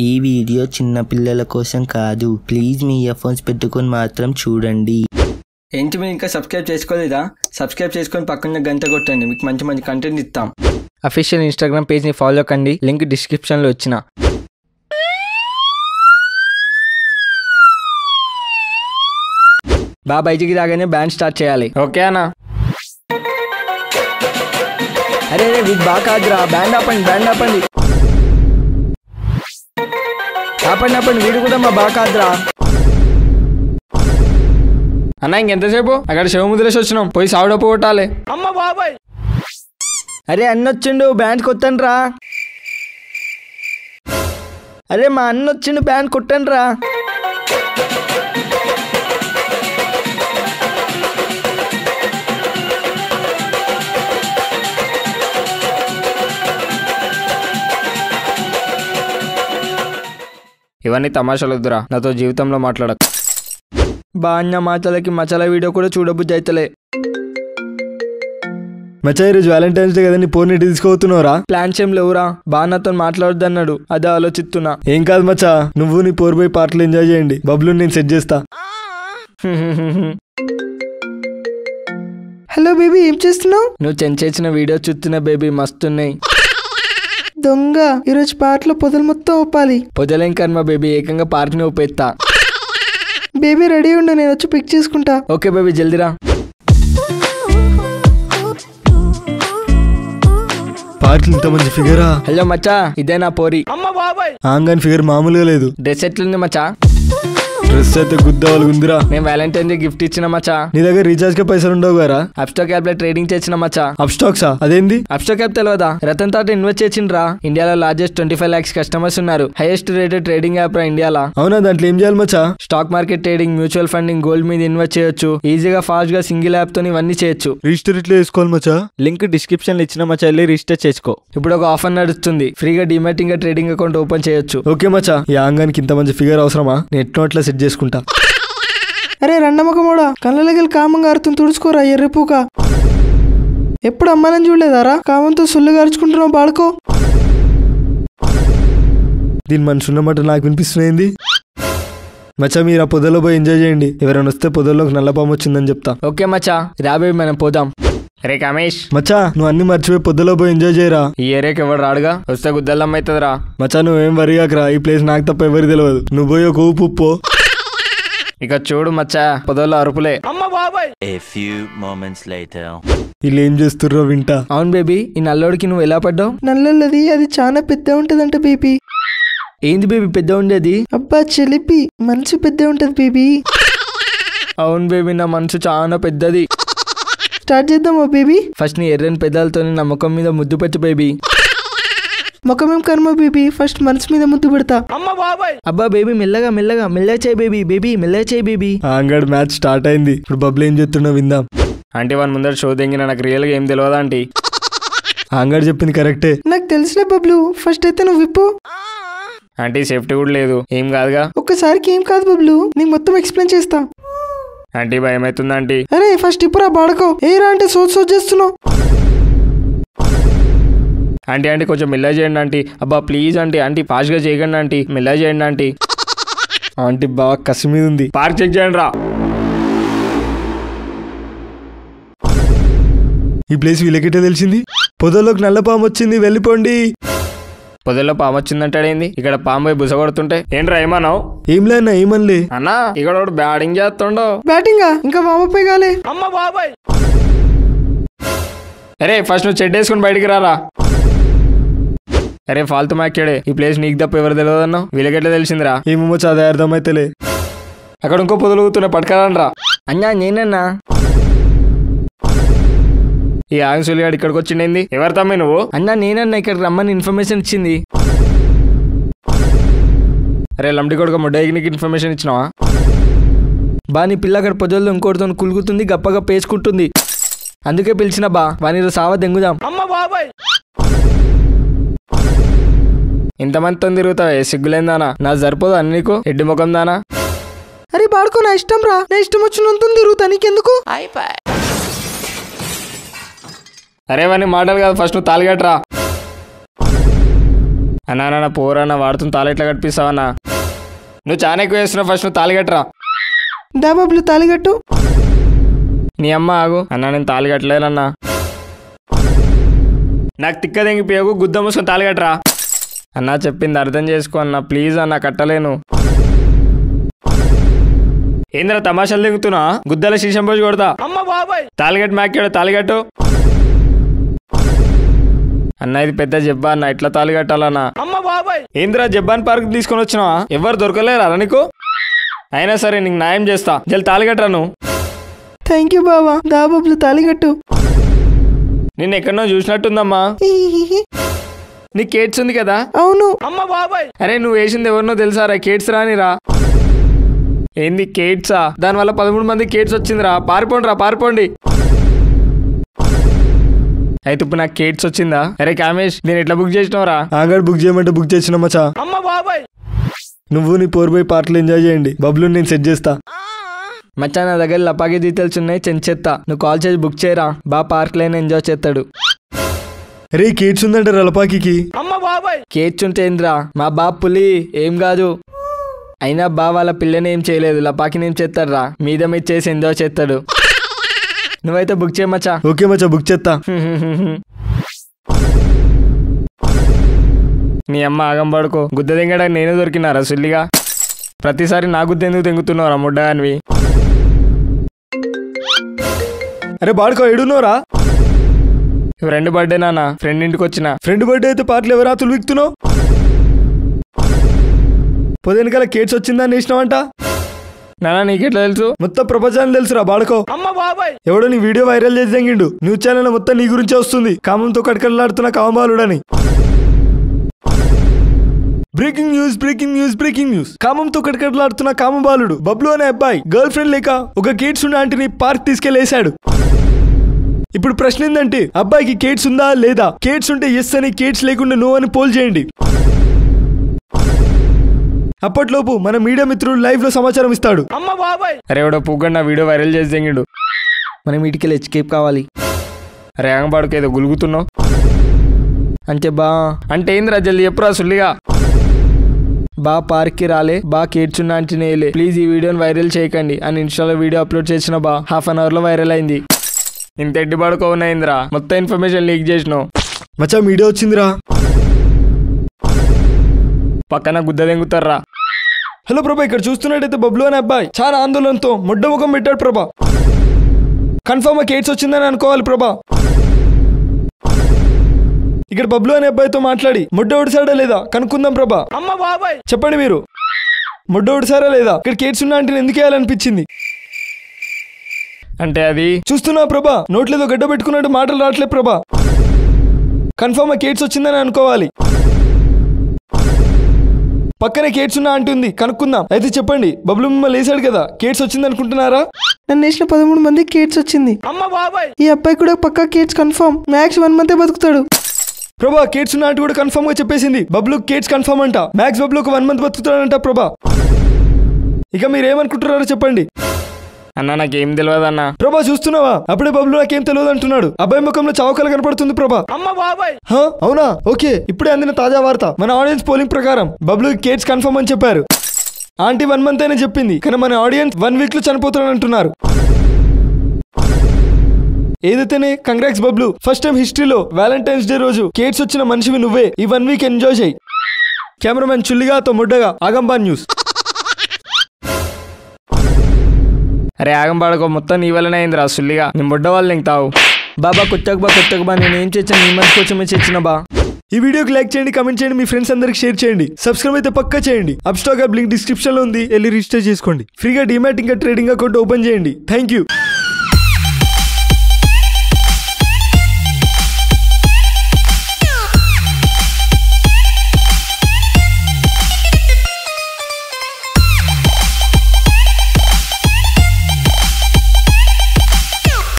ఈ వీడియో చిన్న పిల్లల కోసం కాదు. ప్లీజ్ మీ ఇయర్ఫోన్స్ పెట్టుకొని మాత్రం చూడండి. ఏంటి మీరు ఇంకా సబ్స్క్రైబ్ చేసుకోలేదా? సబ్స్క్రైబ్ చేసుకొని పక్కన గంట కొట్టండి. మీకు మంచి మంచి కంటెంట్ ఇస్తాం. అఫీషియల్ ఇన్స్టాగ్రామ్ పేజ్ని ఫాలో కండి. లింక్ డిస్క్రిప్షన్లో వచ్చిన. బా బయటికి రాగానే బ్యాండ్ స్టార్ట్ చేయాలి. ఓకే అన్న? అరే రే వీటి బాగా కాదురా. బ్యాండ్ ఆపండి బ్యాండ్ ఆపండి. ఆపండి ఆపండి వీడు కూడా మా బాగా కాదురా. అన్న ఇంకెంతసేపు? అక్కడ శివముద్రేసి వచ్చినాం. పోయి సావుడప్పు కొట్టాలి. అమ్మ బాబాయ్. అరే అన్న వచ్చిండు బ్యాండ్ కొట్టండి రా అరే మా అన్న వచ్చిండు బ్యాండ్ కొట్టండి రా ఇవన్నీ తమాషాలు వద్దురా. నాతో జీవితంలో మాట్లాడక. బాగా మాటలకి మచల వీడియో కూడా చూడబుద్ధి అవుతలే మచ్చా ఈరోజు వ్యాలంటైన్స్ డే కదా నీ ఫోన్ ఇటు తీసుకోతున్నావురా ప్లాన్స్ ఏం లేవురా. మాట్లాడొద్దు అన్నాడు అదే ఆలోచిస్తున్నా. ఏం కాదు మచ్చా నువ్వు నీ పోర్ బై పాటలు ఎంజాయ్ చేయండి. బబ్లు నేను సెట్ చేస్తా. హలో బేబీ ఏం చేస్తున్నావు? నువ్వు చెంచేసిన వీడియో చూస్తున్న బేబీ మస్తున్నాయి. దొంగ. ఈరోజు పాటలో పొదలు మొత్తం ఒప్పాలి పొదలేం కర్మ బేబీ? ఏకంగా పార్క్ని ఊపేస్తా బేబీ రెడీ ఉండు నేను వచ్చి పిక్ చేసుకుంటా. ఓకే బేబీ జల్దిరా. ఇంత మంచి ఫిగరా హలో మచ్చా ఇదే నా పోరి. ఆంగాన్ ఫిగర్ మామూలుగా లేదు. డ్రెస్ ఎట్లుంది మచ్చా? డ్రెస్ అయితే గుద్దావాలి ఉందిరా నేను వ్యాలంటైన్ డే గిఫ్ట్ ఇచ్చిన మచ్చా. నీ దగ్గర రీఛార్జ్ కే పైసలు ఉండవు గారా అప్స్టాక్ యాప్లో ట్రేడింగ్ చేసిన మచ్చా. అప్ స్టాక్సా అదేంది? అప్స్టాక్ యాప్ తెలియదా రతన్ టాటా ఇన్వెస్ట్ చేసిండ్రా. ఇండియాలో largest twenty five lakhs customers ఉన్నారు. హైయెస్ట్ రేటెడ్ ట్రేడింగ్ యాప్ రా ఇండియాలో. అవునా దాంట్లో ఏం చేయాలి మచ్చా? Stock market trading mutual funding gold మీద ఇన్వెస్ట్ చేయొచ్చు. ఈజీగా ఫాస్ట్గా సింగిల్ యాప్తో ఇవన్నీ చేయొచ్చు. రిజిస్టర్ ఇట్లా వేసుకోవాలి మచ్చా. లింక్ డిస్క్రిప్షన్లో ఇచ్చిన మా చెల్లి రిజిస్టర్ చేసుకో. ఇప్పుడు ఒక ఆఫర్ నడుస్తుంది. ఫ్రీగా డిమాటింగ్ ట్రేడింగ్ అకౌంట్ ఓపెన్ చేయొచ్చు. ఓకే మచ్చా. ఈ ఆంగానికి ఇంత మంచి ఫిగర్ అవసరమా? నేను ఎట్నో అట్లా చేసుకుంటా. అరే రండమ్మకమోడా కళ్ళకి కామంగా అర్థం తుడుచుకోరా ఎర్రిపూక. ఎప్పుడు అమ్మానని చూడలేదారా? కామంతో సుల్లు గార్చుకుంటున్నావు బాడుకో దీని మనిషి ఉన్నమాట నాకు వినిపిస్తుంది మచ్చా మీరు ఆ పొదలో పోయి ఎంజాయ్ చేయండి. ఎవరైనా వస్తే పొదల్లోకి నల్లపాము వచ్చిందని చెప్తా. ఓకే మచ్చా రాబోయే మనం పోదాం. రే కమేష్. మచ్చా నువ్వు అన్ని మర్చిపోయి పొద్దులో పోయి ఎంజాయ్ చేయరా? ఈ ఏరియాకి ఎవడు రాడుగా? వస్తే గుద్దల్లం అవుతుందిరా. మచ్చా నువ్వేం వరిగాకరా ఈ ప్లేస్ నాకు తప్ప ఎవరికి తెలియదు నువ్వు పోయి ఒక ఊపు ఉప్పు ఇక చూడు మచ్చా పొదల్లో అరుపులే. A few moments later. వీళ్ళు ఏం చేస్తుర్రో వింటా. అవును బేబీ ఈ నల్లోడికి నువ్వు ఎలా పడ్డావు? నల్లది అది చాలా పెద్ద ఉంటదంట బేబీ. ఏంది బేబీ పెద్ద ఉండేది అబ్బా చెలిపి మనసు పెద్ద ఉంటది బేబీ. అవును బేబీ నా మనసు చాలా పెద్దది. స్టార్ట్ చేద్దామా బేబీ? ఫస్ట్ నీ ఎర్రని పెదాలతో నా ముఖం మీద ముద్దు పెట్టు బేబీ. ముఖమేం కర్మ బేబీ? ఫస్ట్ మనసు మీద ముద్దు పెడతా. అబ్బా బేబీ మెల్లగా మెల్లగా. మెల్లగా చేయి బేబీ బేబీ మెల్లగా చేయి బేబీ. ఆంగడ్ మ్యాచ్ స్టార్ట్ అయింది. ఇప్పుడు బబ్బులు ఏం చేస్తున్నా విందాం. అంటే వాని ముందర షో దింగిన నాకు రియల్గా ఏం తెలియదా ఆంటీ? ఆంగడ్ చెప్పింది కరెక్టే. నాకు తెలుసులే బబ్లు ఫస్ట్ అయితే నువ్వు విప్పు. ఆంటీ సేఫ్టీ కూడా లేదు. ఏం కాదుగా? ఒక్కసారికి ఏం కాదు బబ్లు నీకు మొత్తం ఎక్స్ప్లెయిన్ చేస్తా. ఆంటీ భయం అవుతుంది ఆంటీ? అరే ఫస్ట్ ఇప్పురా బాడకో. ఏరా అంటే సోచ్ సోచ్ చేస్తున్నావు. ఆంటీ ఆంటీ కొంచెం మెల్లగా చేయండి ఆంటీ. అబ్బా ప్లీజ్ ఆంటీ ఆంటీ ఫాస్ట్గా చేయకండి ఆంటీ. మెల్లగా చేయండి ఆంటీ. ఆంటీ బాగా కసి మీద ఉంది. పార్క్ చెక్ చేయండి రా. ఈ ప్లేస్ వీళ్ళకిటే తెలిసింది? పొదలోకి నల్లపాము వచ్చింది వెళ్ళిపోండి. పొదల్లో పాము వచ్చిందంటాడేంది ఇక్కడ పాము బుస కొడుతుంటే. ఏంట్రా ఏమన్నావు? ఏం లేనా ఏమనలే. అన్నా ఇక్కడ ఒకడు బ్యాటింగ్ చేస్తుండో. బ్యాటింగా? ఇంకా వామపై కాలే. అరే ఫస్ట్ నువ్వు చెడ్డ వేసుకుని బయటికి రారా. అరే ఫాల్తు మాక్యాడే ఈ ప్లేస్ నీకు తప్ప ఎవరు తెలియదు అన్నావు? వీళ్ళకెట్లా తెలిసిందిరా? ఏమో చదివే అర్థమైతేలే. అక్కడ ఇంకో పొదలుగుతున్నా పట్టుకరానరా అన్నా నేనన్నా? ఈ ఆంగ్సులు గారు ఇక్కడికి వచ్చిండేంది? ఎవరు తమ్మి నువ్వు? అన్నా నేనన్నా ఇక్కడికి రమ్మని ఇన్ఫర్మేషన్ ఇచ్చింది. అరే లంబడి కొడుకు ముడ్డకి నీకు ఇన్ఫర్మేషన్ ఇచ్చినావా? బా నీ పిల్ల అక్కడ పొదల్లో ఇంకోటితో కులుకుతుంది గప్పగా పేసుకుంటుంది అందుకే పిలిచిన బా వాని సావ దెంగుదాం. ఇంతమందితో తిరుగుతావే? సిగ్గులేందానా నా సరిపోదు అన్ని నీకు? ఎడ్డి ముఖం దానా అరే బాడుకో నా ఇష్టం రా. నా ఇష్టం వచ్చినంత తిరుగుతా నీకెందుకు? అరే వాని మాటలు కాదు ఫస్ట్ నువ్వు తాలిగట్రా అన్నా నాన్న పోరన్న వాడుతున్న తాళి ఎట్లా కట్టిస్తావన్నా నువ్వు చాలా ఎక్కువ చేస్తున్నావు ఫస్ట్ నువ్వు తాళి కట్టరా. దా బబ్లు తాలిగట్టు నీ అమ్మ ఆగు. అన్నా నేను తాళి కట్టలేనన్నా. నాకు తిక్క తెంగి పేగు గుద్ద మూసుకొని తాళి కట్టరా. అన్నా చెప్పింది అర్థం చేసుకో అన్న ప్లీజ్ అన్న కట్టలేను. ఏంద్ర తమాషాలు దిగుతున్నా? గుద్దల శీషం పోసి కొడతా. అమ్మ బాబాయ్! తాలిగట్టు మాకాడు తాలిగట్టు. అన్న ఇది పెద్ద జబ్బా అన్న అమ్మ బాబాయ్! ఏంద్రా జబ్బాన్ పార్క్ తీసుకొని వచ్చినావా ఎవరు దొరకలేరా నీకు? అయినా సరే నీకు న్యాయం చేస్తా. జల్ నువ్వు? థ్యాంక్ యూ బావా. దా బబ్లు తాలిగట్టు నిన్న ఎక్కడనో చూసినట్టుందమ్మా. నీ కేట్స్ ఉంది కదా? అవును. అమ్మ బాబాయ్. అరే నువ్వు వేసింది ఎవరినో తెలుసారా కేట్స్ రానిరా. ఏంది కేట్సా? దానివల్ల పదమూడు మంది కేట్స్ వచ్చిందిరా. పారిపోండి రా పారిపోండి. అయితే ఇప్పుడు నాకు కేట్స్ వచ్చిందా? అరే కామేష్ నేను ఎట్లా బుక్ చేసినావురా? ఆగాడు బుక్ చేయమంటే బుక్ చేసిన మచా అమ్మ బాబాయ్. నువ్వు నీ పోర్ బై పాటలు ఎంజాయ్ చేయండి. బబ్లు నేను సెట్ చేస్తా. మచ్చా నా దగ్గర లపాకి డీటెయిల్స్ ఉన్నాయి చెంచేత్తా. నువ్వు కాల్ చేసి బుక్ చేయరా? బా పార్క్ లైన్ ఎంజాయ్ చేస్తాడు. రే కేట్స్ ఉందంట రలపాకి కేట్స్ ఉంటే ఏంద్రా? మా బాబు పులి ఏం కాదు. అయినా బా వాళ్ళ పిల్లని ఏం చేయలేదు లపాకిని ఏం చేస్తాడురా? మీద మీద చేసి ఎంజాయ్ చేస్తాడు. నువ్వైతే బుక్ చేయమచ్చా ఓకే మచా బుక్ చేస్తా నీ అమ్మ ఆగం పడుకో. గుద్ద దింగడానికి నేను దొరికినారా సుల్లిగా? ప్రతిసారి నా గుద్ద ఎందుకు తెంగుతున్నావురా ముడ్డగానివి? అరే బాడుకో ఎడునోరా ఫ్రెండ్ బర్త్డే నాన్న. ఫ్రెండ్ ఇంటికి వచ్చిన. ఫ్రెండ్ బర్త్డే అయితే పాటలు ఎవరు ఆతులు విక్తున్నావు? పొదెనకాల కేట్స్ వచ్చిందని వేసినావంట? నాన్న నీకెట్లా తెలుసు? మొత్తం ప్రపంచాన్ని తెలుసురా బాడుకో. ఎవడో నీ వీడియో వైరల్ చేసి తెంగిండు. న్యూస్ ఛానల్ మొత్తం నీ గురించే వస్తుంది. కామంతో కడకడలాడుతున్న కామబాలుడని. Breaking news breaking news breaking news. కామంతో కడకడలాడుతున్న కామబాలుడు. బబ్లు అనే అబ్బాయి గర్ల్ ఫ్రెండ్ లేక ఒక కేట్స్ ఉన్న ఆంటీని పార్క్ తీసుకెళ్ళేశాడు ఇప్పుడు ప్రశ్న ఏంటంటే అబ్బాయికి కేట్స్ ఉందా లేదా? కేట్స్ ఉంటే ఎస్ అని కేట్స్ లేకుండా నో అని పోల్ చేయండి. అప్పట్లోపు మన మీడియా మిత్రుడు లైవ్లో సమాచారం ఇస్తాడు. అరే ఎవడో పుగ్గండి నా వీడియో వైరల్ చేసి తెంగిండు మనం వీటికి ఎస్కేప్ కావాలి. అరే ఆగంబాడుకు ఏదో గులుగుతున్నావు? అంటే బా. అంటే ఏందిరా జల్దీ చెప్పురా సుల్లిగా? బా పార్క్కి రాలే. బా కేడ్చున్నా అంటే నేలే ప్లీజ్ ఈ వీడియోని వైరల్ చేయకండి. అని ఇన్స్టాలో వీడియో అప్లోడ్ చేసిన బా. హాఫ్ అన్ అవర్లో వైరల్ అయింది. ఇంత ఎడ్డి పడుకోవున్నాయిందిరా మొత్తం ఇన్ఫర్మేషన్ లీక్ చేసినావు. మచ్చా మీడియా వచ్చిందిరా. పక్కన గుద్ద దెంగుతారా హలో ప్రభా ఇక్కడ చూస్తున్నట్టయితే బబ్లు అనే అబ్బాయి చాలా ఆందోళనతో మొడ్డ ముఖం పెట్టాడు ప్రభా. కన్ఫర్మ్ కేట్స్ వచ్చిందని అనుకోవాలి ప్రభా. ఇక్కడ బబ్లు అనే అబ్బాయితో మాట్లాడి మొడ్డ ఒడిసాడా లేదా? కనుక్కుందాం ప్రభా. చెప్పండి మీరు. మొడ్డ ఒడిసారా లేదా? ఇక్కడ కేట్స్ ఉన్నా అంటే ఎందుకు వేయాలనిపించింది? అంటే అది? చూస్తున్నా ప్రభా. నోట్లేదో గడ్డ పెట్టుకున్నట్టు మాటలు రావట్లే ప్రభా. కన్ఫర్మ్ కేట్స్ వచ్చిందని అనుకోవాలి. పక్కనే కేట్స్ ఉన్నా అంటుంది. కనుక్కుందాం. అయితే చెప్పండి బబ్లు మిమ్మల్ని వేసాడు కదా. కేట్స్ వచ్చింది అనుకుంటున్నారా నన్ను వేసిన పదమూడు మంది కేట్స్ వచ్చింది. ఈ అబ్బాయి కూడా పక్కా కేట్స్ కన్ఫర్మ్ మ్యాక్స్ వన్ మంతే బతుకుతాడు. ప్రభా కేట్స్ ఉన్న అంటూ కూడా కన్ఫర్మ్గా చెప్పేసింది. బబ్లు కేట్స్ కన్ఫర్మ్ అంట. మ్యాక్స్ బబ్లు ఒక వన్ మంత్ బతుకుతాడంట ప్రభా. ఇక మీరు ఏమనుకుంటున్నారో చెప్పండి. అన్న నాకేం తెలియదు అన్న ప్రభా చూస్తున్నావా? అప్పుడే బబ్లు నాకేం తెలియదు అంటున్నాడు అబ్బాయి ముఖంలో చౌకలు కనపడుతుంది ప్రభా. హా, అవునా? ఓకే ఇప్పుడే అందిన తాజా వార్త. మన ఆడియన్స్ పోలింగ్ ప్రకారం బబ్లు కేట్స్ కన్ఫర్మ్ అని చెప్పారు. ఆంటీ వన్ మంత్ అయినా చెప్పింది కానీ మన ఆడియన్స్ వన్ వీక్లో చనిపోతాడని అంటున్నారు ఏదైతేనే కంగ్రాక్స్ బబ్లు. ఫస్ట్ టైం హిస్టరీలో వ్యాలంటైన్స్ డే రోజు కేట్స్ వచ్చిన మనిషివి నువ్వే. ఈ వన్ వీక్ ఎంజాయ్ చేయి. కెమెరామెన్ చుల్లిగాతో ముడ్డగా ఆగంబా న్యూస్. అరే ఆగం పాడుకో మొత్తం నీ వల్లనే అయిందిరా సుల్లిగా. నీ బుడ్డ వాళ్ళు తావు బాబా కొత్తకు బా కొత్తకు బా నేను ఏం చేసాను నీ మంచి కోసమే చేసిన బా. ఈ వీడియోకి లైక్ చేయండి కమెంట్ చేయండి మీ ఫ్రెండ్స్ అందరికి షేర్ చేయండి. సబ్స్క్రైబ్ అయితే పక్కా చేయండి. అప్ స్టాక్ లింక్ డిస్క్రిప్షన్లో ఉంది వెళ్ళి రిజిస్టర్ చేసుకోండి. ఫ్రీగా డిమాట్ ఇంకా ట్రేడింగ్ అకౌంట్ ఓపెన్ చేయండి. Thank you